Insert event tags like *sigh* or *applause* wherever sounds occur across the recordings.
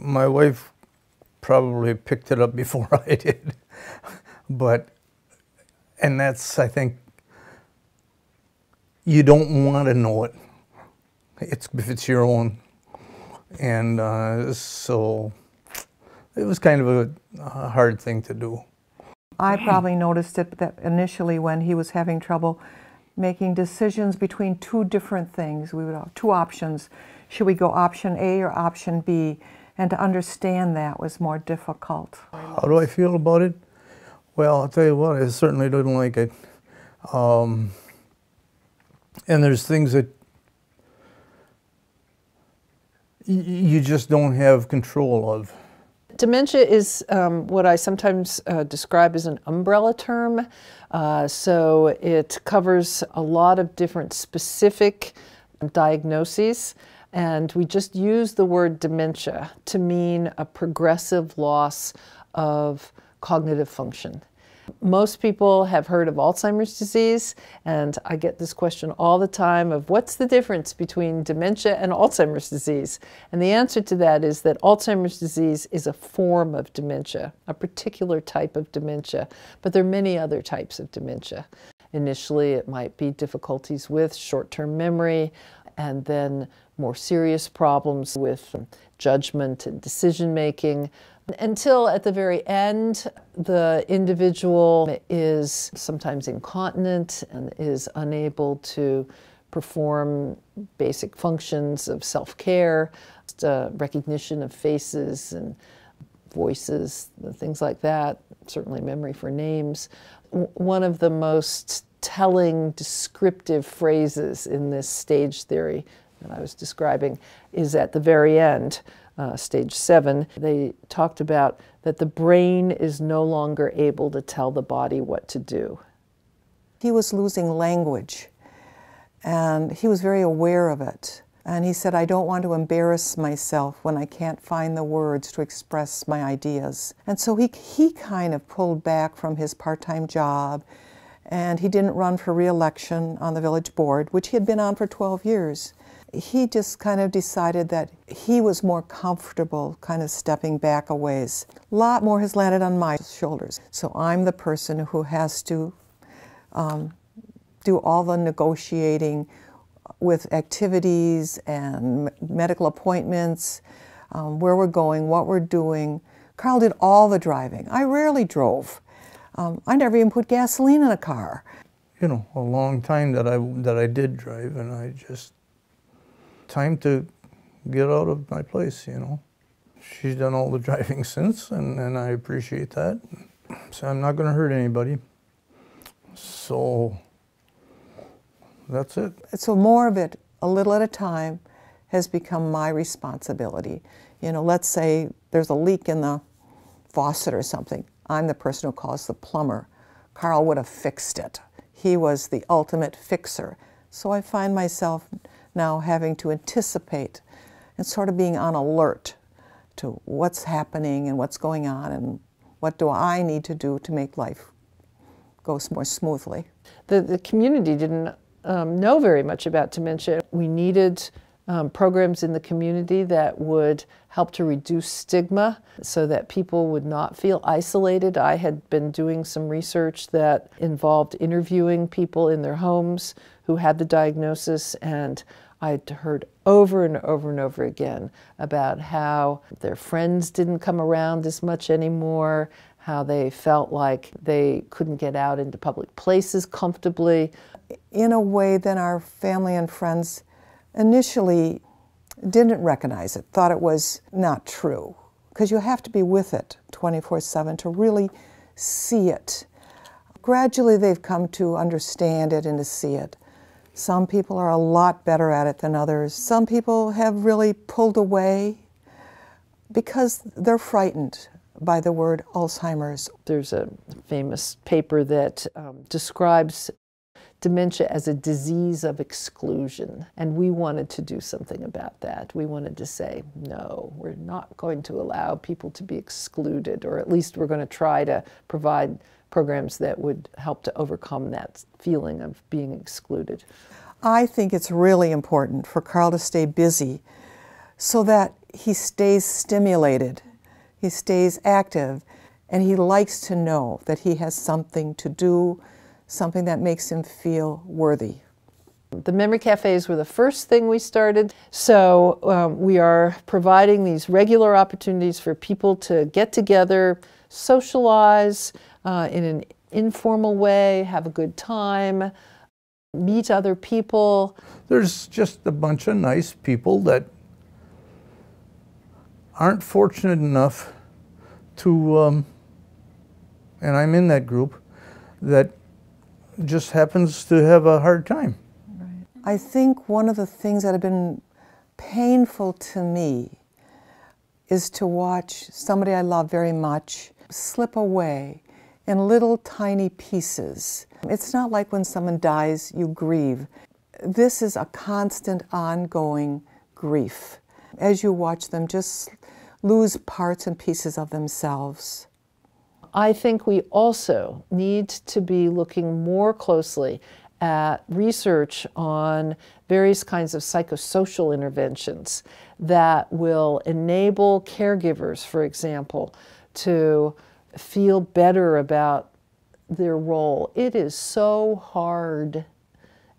My wife probably picked it up before *laughs* I did, but, and that's, I think, you don't want to know it. It's if it's your own, and uh, so it was kind of a, a hard thing to do. I probably noticed it that initially when he was having trouble making decisions between two different things. We would have two options. Should we go option A or option B? And to understand that was more difficult. How do I feel about it? Well, I'll tell you what, I certainly didn't like it. Um, and there's things that you just don't have control of. Dementia is um, what I sometimes uh, describe as an umbrella term. Uh, so it covers a lot of different specific diagnoses. And we just use the word dementia to mean a progressive loss of cognitive function. Most people have heard of Alzheimer's disease, and I get this question all the time of what's the difference between dementia and Alzheimer's disease? And the answer to that is that Alzheimer's disease is a form of dementia, a particular type of dementia, but there are many other types of dementia. Initially, it might be difficulties with short-term memory, and then more serious problems with judgment and decision making, until at the very end, the individual is sometimes incontinent and is unable to perform basic functions of self-care, uh, recognition of faces and voices, things like that, certainly memory for names. one of the most telling descriptive phrases in this stage theory that I was describing is at the very end uh, stage seven, they talked about that the brain is no longer able to tell the body what to do. He was losing language, and he was very aware of it. And he said, I don't want to embarrass myself when I can't find the words to express my ideas. And so he, he kind of pulled back from his part time job, and he didn't run for reelection on the village board, which he had been on for 12 years he just kind of decided that he was more comfortable kind of stepping back a ways. A lot more has landed on my shoulders. So I'm the person who has to um, do all the negotiating with activities and medical appointments, um, where we're going, what we're doing. Carl did all the driving. I rarely drove. Um, I never even put gasoline in a car. You know, a long time that I that I did drive, and I just time to get out of my place, you know. She's done all the *laughs* driving since, and, and I appreciate that. So I'm not going to hurt anybody. So that's it. So more of it, a little at a time, has become my responsibility. You know, let's say there's a leak in the faucet or something. I'm the person who calls the plumber. Carl would have fixed it. He was the ultimate fixer. So I find myself now having to anticipate and sort of being on alert to what's happening and what's going on and what do I need to do to make life go more smoothly. The, the community didn't um, know very much about dementia. We needed um, programs in the community that would help to reduce stigma so that people would not feel isolated. I had been doing some research that involved interviewing people in their homes who had the diagnosis, and I'd heard over and over and over again about how their friends didn't come around as much anymore, how they felt like they couldn't get out into public places comfortably. In a way, then our family and friends initially didn't recognize it, thought it was not true, because you have to be with it 24 7 to really see it. Gradually, they've come to understand it and to see it. Some people are a lot better at it than others. Some people have really pulled away because they're frightened by the word Alzheimer's. There's a famous paper that um, describes dementia as a disease of exclusion. And we wanted to do something about that. We wanted to say, no, we're not going to allow people to be excluded, or at least we're going to try to provide programs that would help to overcome that feeling of being excluded. I think it's really important for Carl to stay busy so that he stays stimulated, he stays active, and he likes to know that he has something to do, something that makes him feel worthy. The memory cafes were the first thing we started. So um, we are providing these regular opportunities for people to get together, socialize uh, in an informal way, have a good time, meet other people. There's just a bunch of nice people that aren't fortunate enough to, um, and I'm in that group, that just happens to have a hard time. I think one of the things that have been painful to me is to watch somebody I love very much slip away in little tiny pieces. It's not like when someone dies, you grieve. This is a constant, ongoing grief as you watch them just lose parts and pieces of themselves. I think we also need to be looking more closely at research on various kinds of psychosocial interventions that will enable caregivers, for example, to feel better about their role. It is so hard.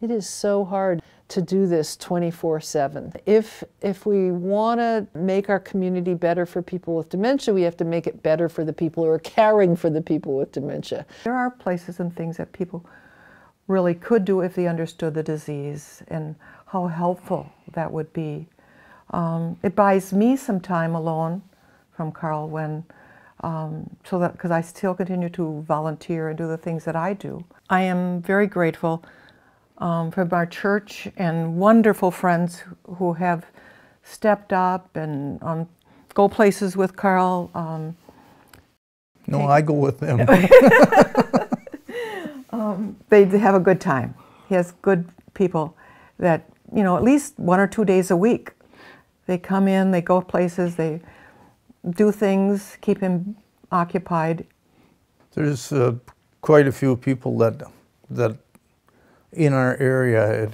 It is so hard to do this 24/7. If if we want to make our community better for people with dementia, we have to make it better for the people who are caring for the people with dementia. There are places and things that people really could do if they understood the disease and how helpful that would be. Um, it buys me some time alone from Carl when um, so that because I still continue to volunteer and do the things that I do. I am very grateful um, from our church and wonderful friends who have stepped up and um, go places with Carl. Um, No, I go with them. *laughs* they have a good time. He has good people that, you know, at least one or two days a week. They come in, they go places, they do things, keep him occupied. There's uh, quite a few people that that in our area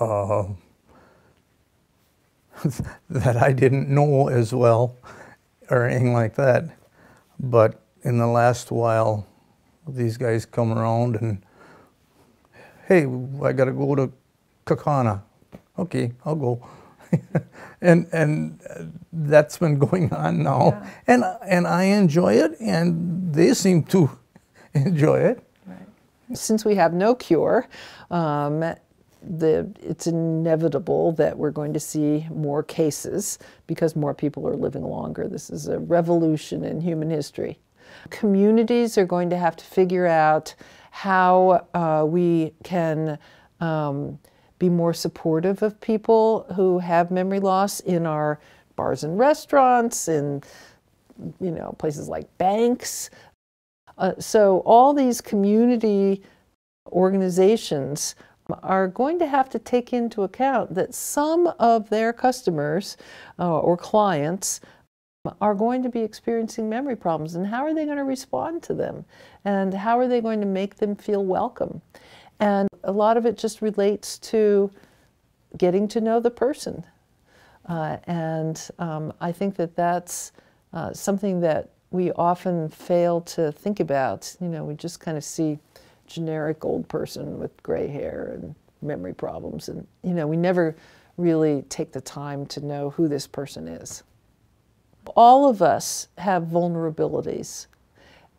uh, *laughs* that I didn't know as well or anything like that. But in the last while, these guys come around and, hey, I got to go to Kaukauna. Okay, I'll go. *laughs* and and that's been going on now, and and I enjoy it, and they seem to *laughs* enjoy it. Since we have no cure, um, the, it's inevitable that we're going to see more cases because more people are living longer. This is a revolution in human history. Communities are going to have to figure out how uh, we can um, be more supportive of people who have memory loss in our bars and restaurants, in you know places like banks, uh, so all these community organizations are going to have to take into account that some of their customers uh, or clients are going to be experiencing memory problems. And how are they going to respond to them? And how are they going to make them feel welcome? And a lot of it just relates to getting to know the person. Uh, and um, i think that that's uh, something that we often fail to think about. You know, we just kind of see generic old person with gray hair and memory problems, and you know, we never really take the time to know who this person is. All of us have vulnerabilities.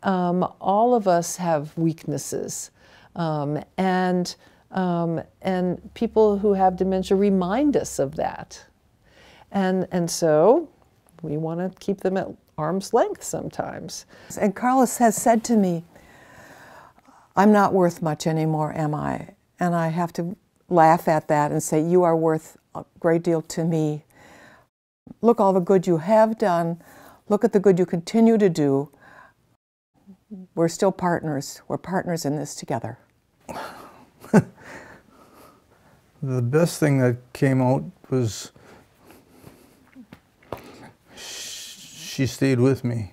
Um, all of us have weaknesses, um, and um, and people who have dementia remind us of that, and and so we want to keep them at arm's length sometimes. And Carlos has said to me, I'm not worth much anymore, am I? And I have to laugh at that and say, You are worth a great deal to me. Look all the good you have done. Look at the good you continue to do. We're still partners. We're partners in this together. *laughs* The best thing that came out was she stayed with me.